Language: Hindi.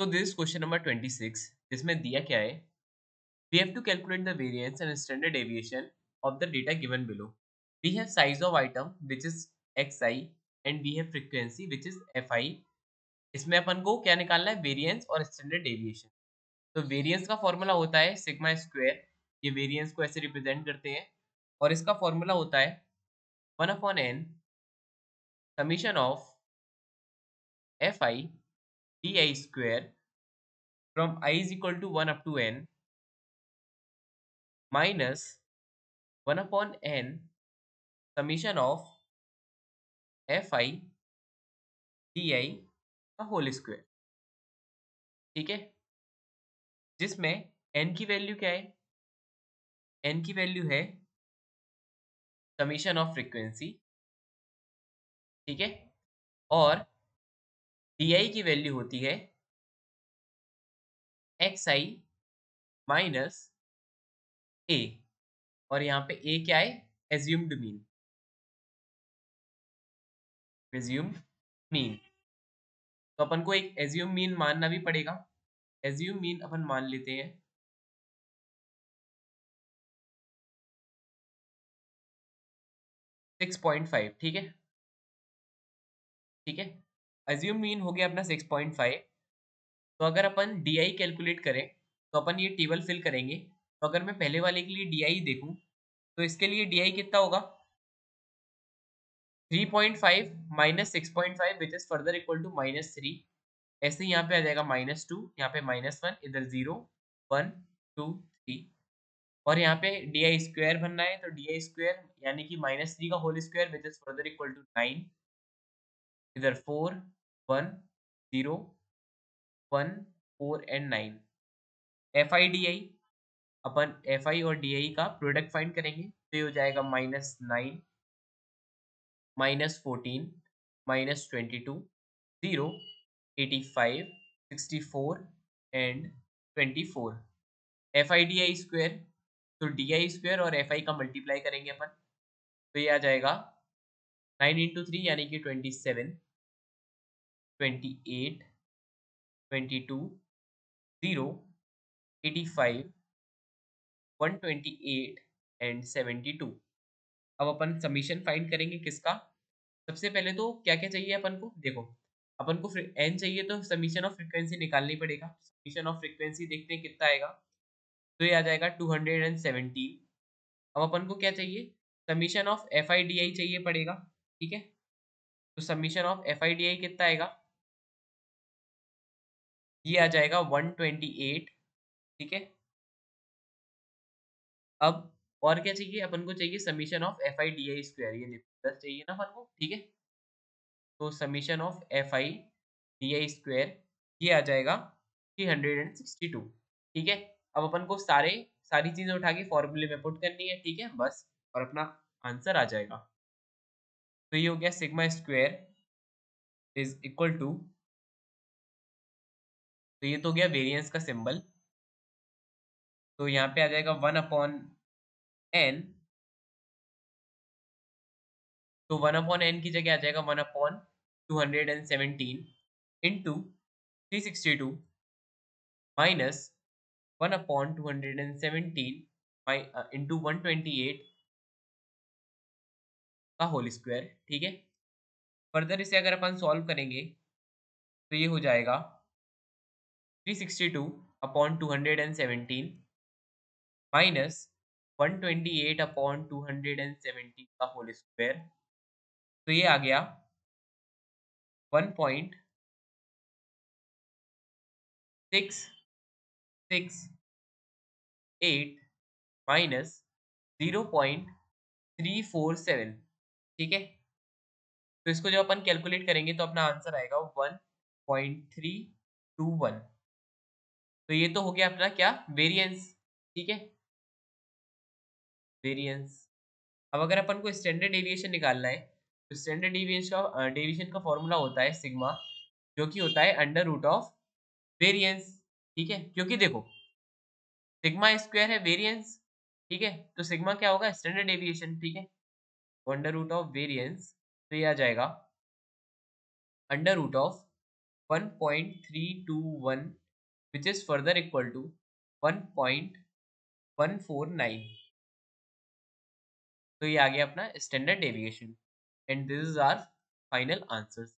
तो दिस क्वेश्चन नंबर 26 जिसमें दिया क्या है? We have to calculate the variance and standard deviation of the data given below we have size of item which is X I and we have frequency which is F I इसमें अपन को क्या निकालना है? वेरिएंस और स्टैंडर्ड डेविएशन तो वेरिएंस का फार्मूला होता है सिग्मा स्क्वायर ये वेरिएंस को ऐसे रिप्रेजेंट करते हैं। और इसका फॉर्मूला होता है 1 upon n summation of F I from I is equal to one up to N minus one upon N summation of F I D I का होल स्क्वायर ठीक है? जिसमें एन की वैल्यू क्या है? एन की वैल्यू है समीशन ऑफ़ फ्रीक्वेंसी ठीक है? और डी आई की वैल्यू होती है एक्स आई माइनस ए और यहाँ पे ए क्या है? एज्यूम्ड मीन एज्यूम्ड मीन तो अपन को एक एज्यूम मीन मानना भी पड़ेगा। एज्यूम मीन अपन मान लेते हैं। सिक्स पॉइंट फाइव ठीक है? ठीक है? एज्यूम मीन हो गया अपना सिक्स पॉइंट फाइव तो अगर अपन डी आई कैलकुलेट करें तो अपन ये टेबल फिल करेंगे। तो अगर मैं पहले वाले के लिए डी आई देखूँ तो इसके लिए डी आई कितना होगा? Three point five minus six point five which is further equal to minus three ऐसे यहाँ पे आ जाएगा माइनस टू यहाँ पे माइनस वन इधर ज़ीरो वन टू थ्री और यहाँ पे डी आई स्क्वायर बनना है तो डी आई स्क्वायर यानी कि माइनस थ्री का whole square which is further equal to nine इधर four one zero one four and nine F I D I upon F I और डी आई का प्रोडक्ट फाइंड करेंगे तो ये हो जाएगा minus nine minus fourteen minus twenty two zero eighty five sixty four and twenty four F I D I square तो डी आई स्क्वेयर और एफ़ आई का मल्टीप्लाई करेंगे अपन तो ये आ जाएगा नाइन इंटू थ्री यानी कि twenty seven twenty eight twenty two zero eighty five one twenty eight and seventy two अब अपन समीशन फाइंड करेंगे किसका? सबसे पहले तो क्या क्या चाहिए अपन को? देखो, अपन को एन चाहिए तो समीशन ऑफ़ फ्रिक्वेंसी निकालनी पड़ेगा। समीशन ऑफ़ फ्रिक्वेंसी देखते हैं कितना आएगा। तो ये आ जाएगा टू हंड्रेड एंड सेवनटीन अब अपन को क्या चाहिए? Summation of F I D I चाहिए पड़ेगा, ठीक है? तो summation of F I D I कितना आएगा? ये आ जाएगा वन ट्वेंटी एट, ठीक है? अब और क्या चाहिए? अपन को चाहिए summation of F I D I square ये दस चाहिए ना अपन को, ठीक है? तो summation of F I D I square ये आ जाएगा three hundred and sixty two ठीक है? अब अपन को सारे, सारी चीज़ें उठा के फॉर्मूले में पुट करनी है, ठीक है? बस, और अपना आंसर आ जाएगा। तो ये हो गया sigma square is equal to तो ये तो गया वेरिएंस का सिंबल तो यहाँ पे आ जाएगा वन अपॉन एन तो वन अपॉन एन की जगह आ जाएगा one upon two hundred and seventeen into three sixty two minus one upon two hundred and seventeen into one twenty eight का होल स्क्वायर ठीक है? फर्दर इसे अगर अपन सॉल्व करेंगे तो ये हो जाएगा three sixty two upon two hundred and seventeen minus one twenty eight upon two hundred and seventeen का होल स्क्वायर तो ये आ गया one point six six eight minus zero point three four seven ठीक है? तो इसको जब अपन कैलकुलेट करेंगे तो अपना आंसर आएगा one point three two one तो ये तो हो गया अपना क्या? वेरिएंस ठीक है? वेरिएंस अब अगर अपन को स्टैंडर्ड डेविएशन निकालना है तो स्टैंडर्ड डेविएशन का डेविएशन का फॉर्मूला होता है सिग्मा जो कि होता है अंडर रूट ऑफ़ वेरिएंस ठीक है? क्योंकि देखो सिग्मा स्क्वायर है वेरिएंस ठीक है? तो सिग्मा क्या होगा? स्टैंडर्ड डेविएशन ठीक है? अंडर रूट ऑफ़ वेरिएंस तो ये आ जाएगा under root of 1.321 which is further equal to 1.149 तो ये आ गया अपना standard deviation and this is our final answers